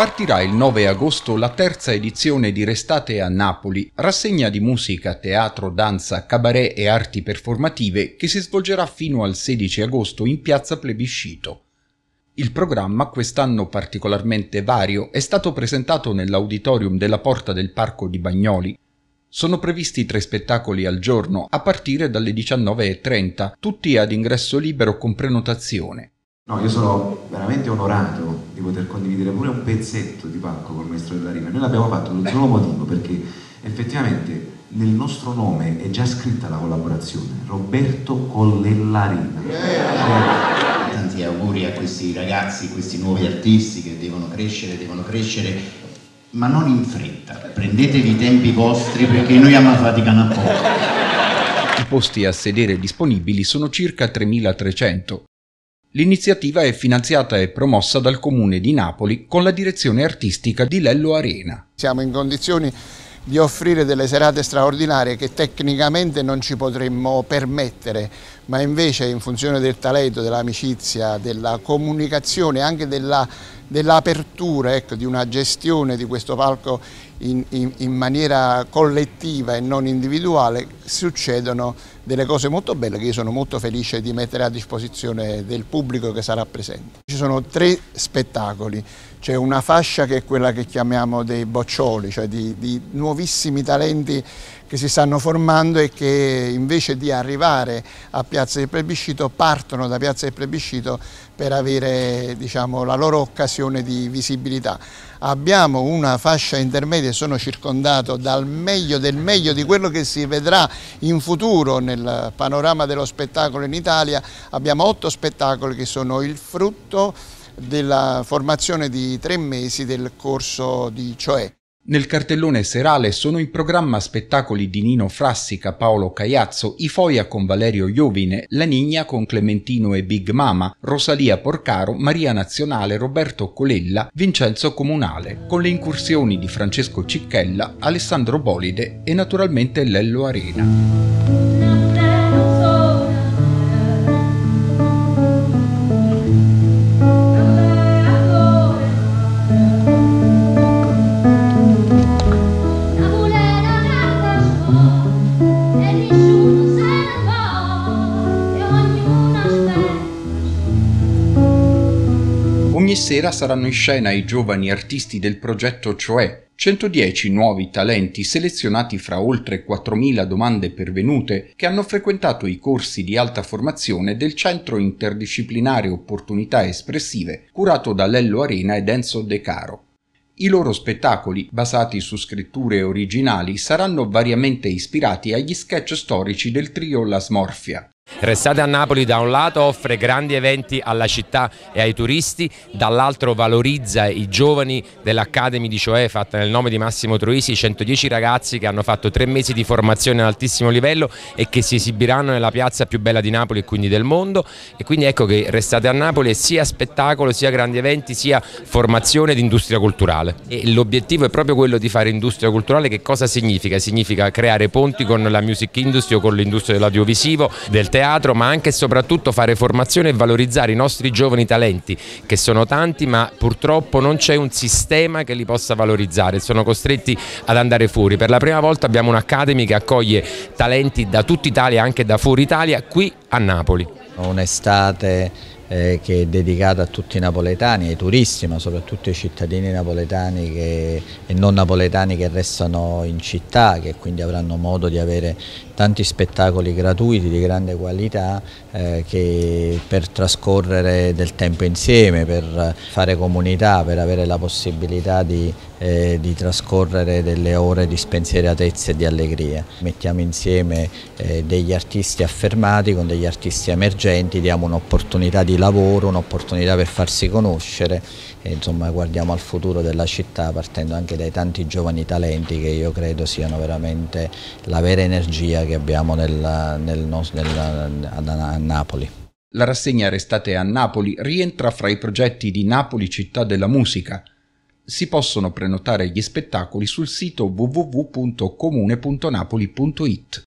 Partirà il 9 agosto la terza edizione di Restate a Napoli, rassegna di musica, teatro, danza, cabaret e arti performative che si svolgerà fino al 16 agosto in piazza Plebiscito. Il programma, quest'anno particolarmente vario, è stato presentato nell'auditorium della Porta del Parco di Bagnoli. Sono previsti tre spettacoli al giorno a partire dalle 19.30, tutti ad ingresso libero con prenotazione. No, io sono veramente onorato di poter condividere pure un pezzetto di palco con il maestro della Rima. Noi l'abbiamo fatto per un solo motivo, perché effettivamente nel nostro nome è già scritta la collaborazione, Roberto Colellarina. Yeah. Tanti auguri a questi ragazzi, questi nuovi artisti che devono crescere, devono crescere, ma non in fretta. Prendetevi i tempi vostri perché noi abbiamo faticano a poco. I posti a sedere disponibili sono circa 3300 L'iniziativa è finanziata e promossa dal Comune di Napoli con la direzione artistica di Lello Arena. Siamo in condizioni di offrire delle serate straordinarie che tecnicamente non ci potremmo permettere, ma invece in funzione del talento, dell'amicizia, della comunicazione, anche dell'apertura dell ecco, di una gestione di questo palco in, in, in, maniera collettiva e non individuale, succedono delle cose molto belle che io sono molto felice di mettere a disposizione del pubblico che sarà presente. Ci sono tre spettacoli, c'è una fascia che è quella che chiamiamo dei boccioli, cioè di, di nuovissimi talenti che si stanno formando e che invece di arrivare a Piazza del Plebiscito partono da Piazza del Plebiscito per avere diciamo, la loro occasione di visibilità. Abbiamo una fascia intermedia e sono circondato dal meglio del meglio di quello che si vedrà in futuro nel panorama dello spettacolo in Italia. Abbiamo otto spettacoli che sono il frutto della formazione di tre mesi del corso di Cioè. Nel cartellone serale sono in programma spettacoli di Nino Frassica, Paolo Caiazzo, I Foia con Valerio Iovine, La Nigna con Clementino e Big Mama, Rosalia Porcaro, Maria Nazionale, Roberto Colella, Vincenzo Comunale, con le incursioni di Francesco Cicchella, Alessandro Bolide e naturalmente Lello Arena. Ogni sera saranno in scena i giovani artisti del progetto Cioè, 110 nuovi talenti selezionati fra oltre 4.000 domande pervenute che hanno frequentato i corsi di alta formazione del Centro Interdisciplinare Opportunità Espressive curato da Lello Arena ed Enzo De Caro. I loro spettacoli, basati su scritture originali, saranno variamente ispirati agli sketch storici del trio La Smorfia. Restate a Napoli da un lato offre grandi eventi alla città e ai turisti, dall'altro valorizza i giovani dell'Academy di Cioè fatta nel nome di Massimo Troisi, 110 ragazzi che hanno fatto tre mesi di formazione ad altissimo livello e che si esibiranno nella piazza più bella di Napoli e quindi del mondo. E quindi ecco che Restate a Napoli è sia spettacolo, sia grandi eventi, sia formazione ed industria culturale. E l'obiettivo è proprio quello di fare industria culturale. Che cosa significa? Significa creare ponti con la music industry o con l'industria dell'audiovisivo, del teatro teatro ma anche e soprattutto fare formazione e valorizzare i nostri giovani talenti che sono tanti ma purtroppo non c'è un sistema che li possa valorizzare, sono costretti ad andare fuori. Per la prima volta abbiamo un'Academy che accoglie talenti da tutta Italia, anche da fuori Italia, qui a Napoli. Un'estate eh, che è dedicata a tutti i napoletani, ai turisti, ma soprattutto ai cittadini napoletani che, e non napoletani che restano in città, che quindi avranno modo di avere tanti spettacoli gratuiti di grande qualità eh, che per trascorrere del tempo insieme, per fare comunità, per avere la possibilità di, eh, di trascorrere delle ore di spensieratezza e di allegria. Mettiamo insieme eh, degli artisti affermati con degli artisti emergenti, diamo un'opportunità di lavoro, un'opportunità per farsi conoscere e insomma guardiamo al futuro della città partendo anche dai tanti giovani talenti che io credo siano veramente la vera energia che abbiamo nel, nel, nel, a Napoli. La rassegna Restate a Napoli rientra fra i progetti di Napoli Città della Musica. Si possono prenotare gli spettacoli sul sito www.comune.napoli.it.